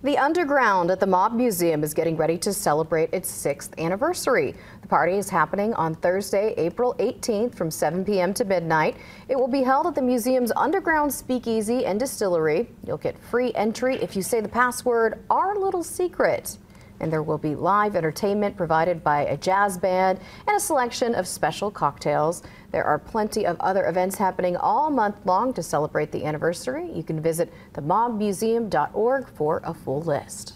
The Underground at the Mob Museum is getting ready to celebrate its sixth anniversary. The party is happening on Thursday, April 18th from 7 p.m. to midnight. It will be held at the museum's underground speakeasy and distillery. You'll get free entry if you say the password, Our Little Secret and there will be live entertainment provided by a jazz band and a selection of special cocktails. There are plenty of other events happening all month long to celebrate the anniversary. You can visit themobmuseum.org for a full list.